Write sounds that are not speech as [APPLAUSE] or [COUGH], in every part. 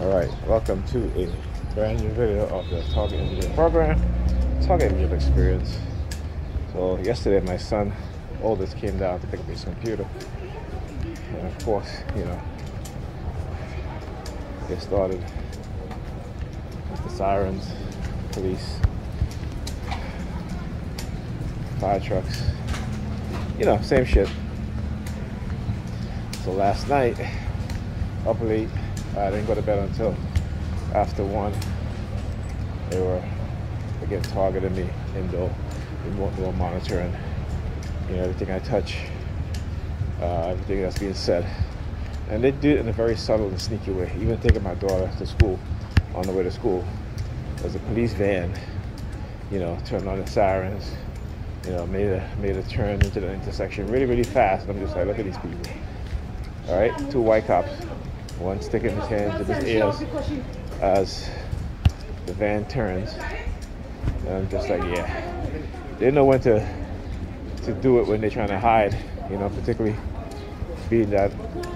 Alright, welcome to a brand new video of the Targeted Individual Program, Targeted Individual Experience. So yesterday my son, oldest, came down to pick up his computer. And of course, you know, they started with the sirens, police, fire trucks, you know, same shit. So last night, up late, I didn't go to bed until after one. They were again targeting me indoor, remote neural monitoring, you know, everything I touch, uh, everything that's being said. And they do it in a very subtle and sneaky way. Even taking my daughter to school, on the way to school, there's a police van, you know, turned on the sirens, you know, made a made a turn into the intersection really, really fast. And I'm just like, look at these people. All right, two white cops one sticking his hands in his ears as the van turns. And I'm just like, yeah. They know when to to do it when they're trying to hide, you know, particularly being that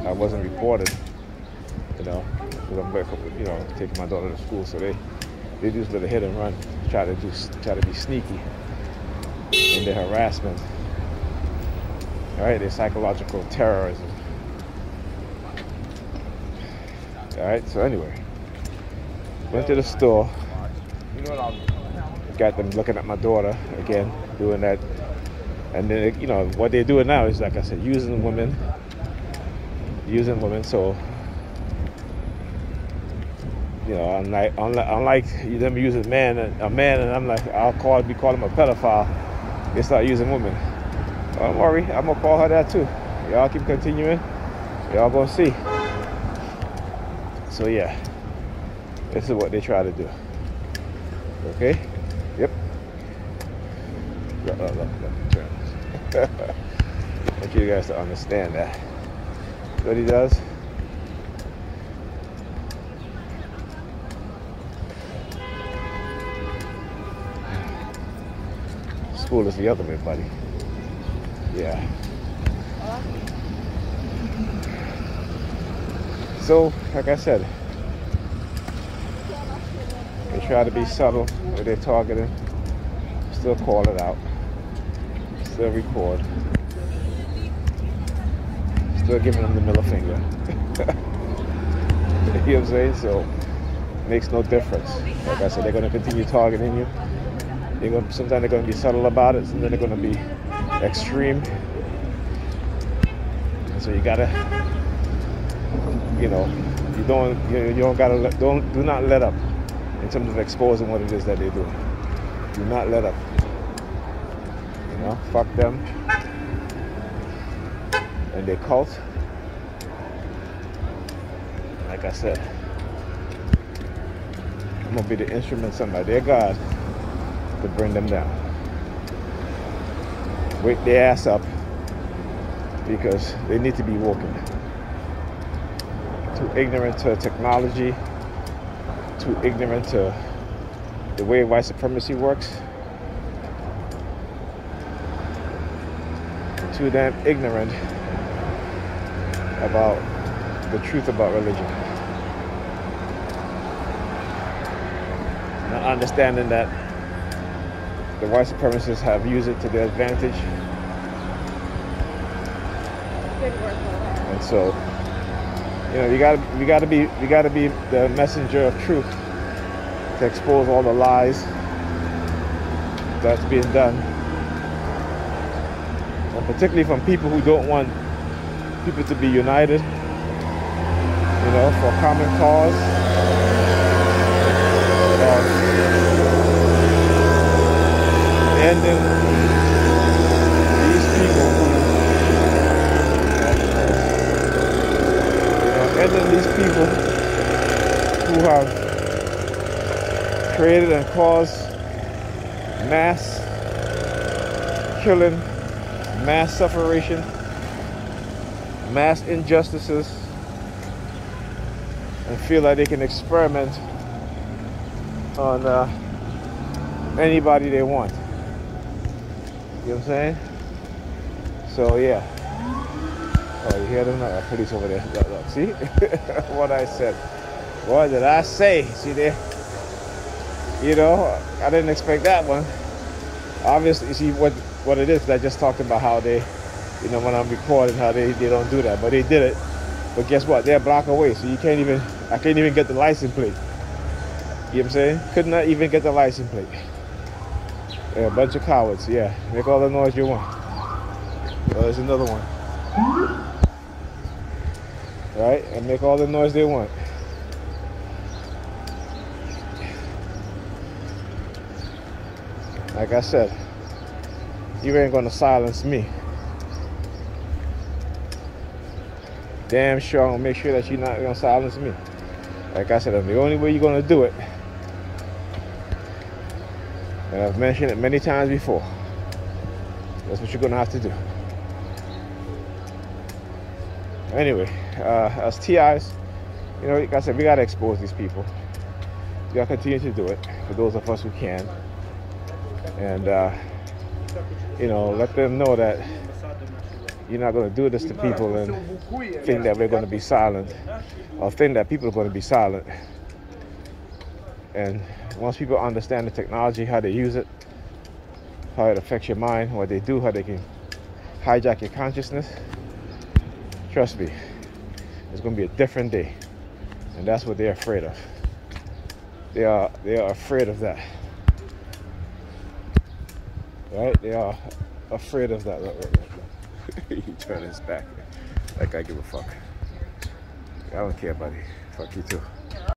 I wasn't reported, you know, because I'm back, you know, taking my daughter to school, so they they just let a hit and run, try to do try to be sneaky in their harassment. All right, their psychological terrorism. All right, so anyway, went to the store. Got them looking at my daughter again, doing that. And then, you know, what they're doing now is, like I said, using women, using women. So, you know, unlike, unlike, unlike them using man, a man, and I'm like, I'll call, be calling him a pedophile. They start using women. Don't worry, I'm gonna call her that too. Y'all keep continuing. Y'all gonna see. So yeah, this is what they try to do. Okay? Yep. Look, look, look, look. [LAUGHS] I want you guys to understand that. What he does. School is the other way, buddy. Yeah. So, like I said, they try to be subtle where they're targeting, still call it out, still record, still giving them the middle finger. [LAUGHS] you know what I'm saying? So, makes no difference. Like I said, they're going to continue targeting you. They're going, sometimes they're going to be subtle about it, sometimes they're going to be extreme. So you got to you know, you don't you, don't gotta let, don't do not let up in terms of exposing what it is that they do. Do not let up. You know, fuck them and their cult. Like I said, I'm gonna be the instrument sent by their God to bring them down. Wake their ass up because they need to be woken too ignorant to technology, too ignorant to the way white supremacy works, too damn ignorant about the truth about religion. Not understanding that the white supremacists have used it to their advantage. And so you know, you gotta you gotta be you gotta be the messenger of truth to expose all the lies that's being done. And particularly from people who don't want people to be united, you know, for common cause. Then these people who have created and caused mass killing, mass separation, mass injustices, and feel like they can experiment on uh, anybody they want. You know what I'm saying? So yeah. Oh, you hear them? Uh, police over there. Look, look. See what I said? What did I say? See there? You know, I didn't expect that one. Obviously, see what what it is. I just talked about how they, you know, when I'm recording, how they, they don't do that, but they did it. But guess what? They're a block away, so you can't even. I can't even get the license plate. You know what I'm saying? Could not even get the license plate. Yeah, a bunch of cowards. Yeah, make all the noise you want. Well, there's another one. Right, and make all the noise they want. Like I said, you ain't gonna silence me. Damn sure I'm gonna make sure that you're not gonna silence me. Like I said, the only way you're gonna do it, and I've mentioned it many times before, that's what you're gonna have to do. Anyway, uh, as TIs, you know, like I said, we gotta expose these people. We gotta continue to do it for those of us who can and uh, you know let them know that you're not to do this to people and think that we're to be silent or think that people are to be silent and once people understand the technology how they use it how it affects your mind what they do how they can hijack your consciousness trust me it's to be a different day and that's what they're afraid of they are they are afraid of that right? They are afraid of that. Look, look, look. he turned his back. Like I give a fuck. I don't care, buddy. Fuck you too.